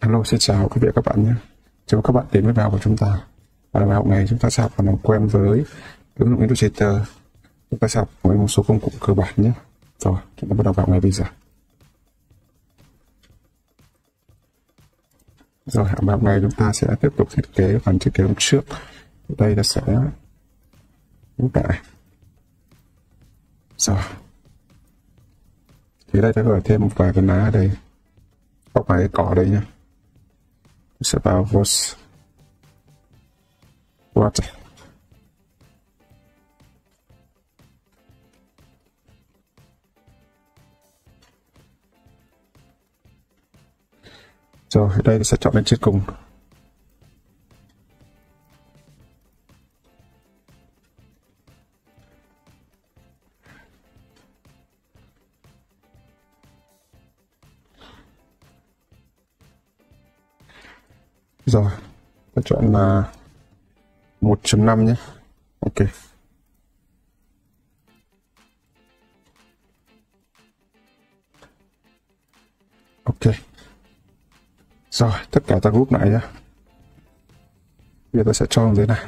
Hello, xin chào quý vị và các bạn nhé. Chào các bạn đến với bài học của chúng ta. Và bài học này chúng ta sẽ học và làm quen với ứng dụng Illustrator. Chúng ta sẽ học với một số công cụ cơ bản nhé. Rồi, chúng ta bắt đầu vào ngay bây giờ. Rồi, bài học này chúng ta sẽ tiếp tục thiết kế phần thiết kế hôm trước. Đây là sẽ rút lại. Rồi. Thì đây ta gửi thêm một vài cái lá ở đây. có phải cái cỏ đây nhé سبعة about what? So, đây sẽ chọn lên trên cùng Rồi, ta chọn là 1.5 nhé. Ok. Ok. Rồi, tất cả ta group lại nhé. Bây giờ ta sẽ cho dưới này.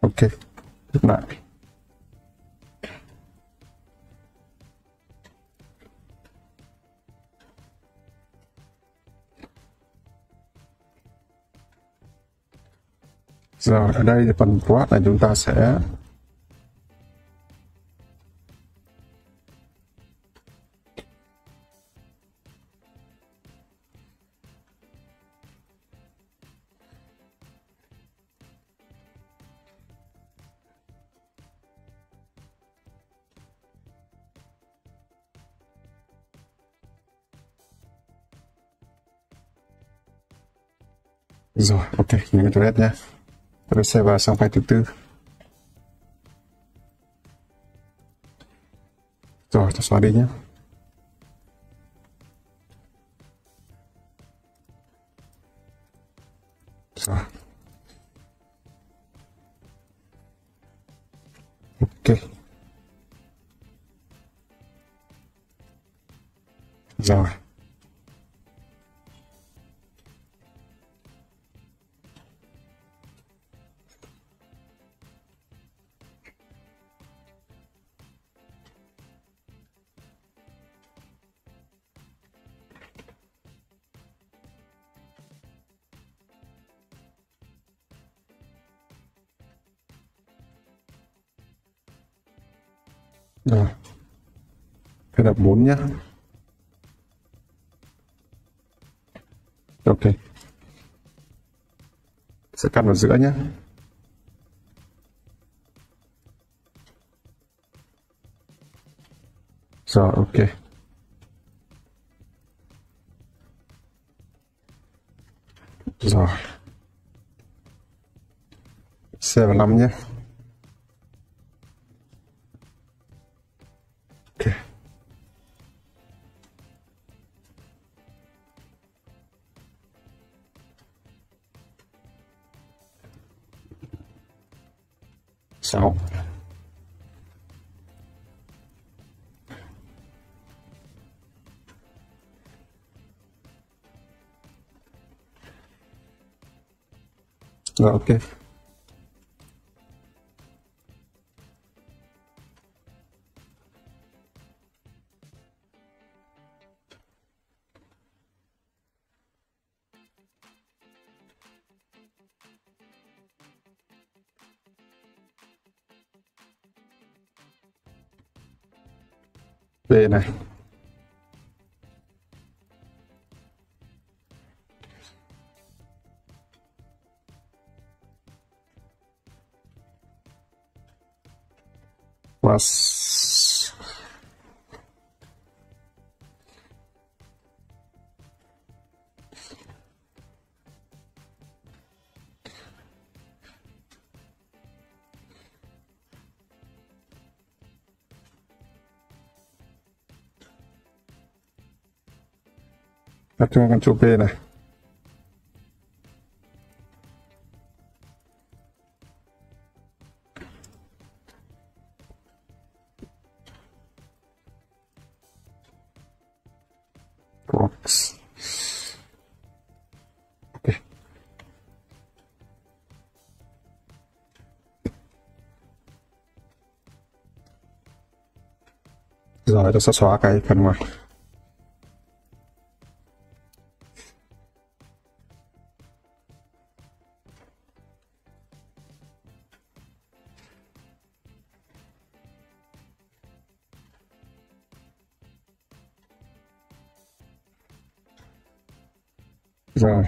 Ok, group lại. Rồi, ở đây phần quát này chúng ta sẽ Rồi, ok, mình internet nhé. Tôi sẽ vào sang file thứ tư. Rồi, ta xóa đi nhé. Rồi. Ok. Rồi. Rồi. Cái đập 4 nhé. Ok. Sẽ cắt vào giữa nhé. Rồi, ok. Rồi. Xe vào 5 nhé. So. Oh. Okay. Bene. Mas đặt cho con chữ P này. Box. Ok. Rồi, tôi sẽ xóa cái phần ngoài. Rồi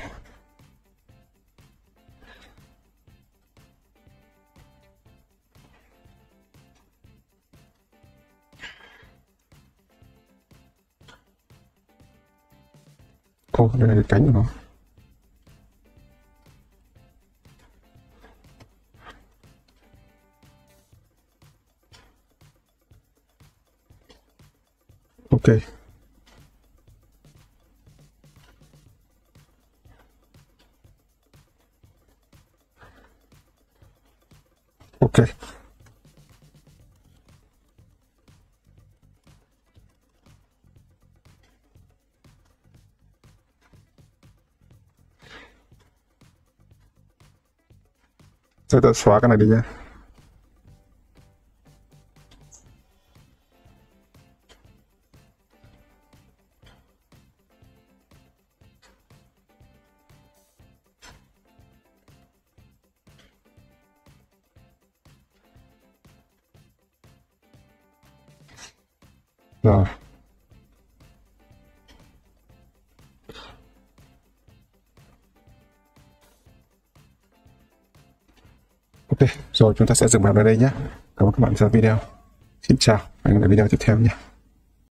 Ô, đây là cái cánh của nó. Okay. Oke. Saya tak suara kan adanya. Rồi. Ok, rồi chúng ta sẽ dừng vào đây nhé. Cảm ơn các bạn xem video. Xin chào, hẹn gặp lại video tiếp theo nhé.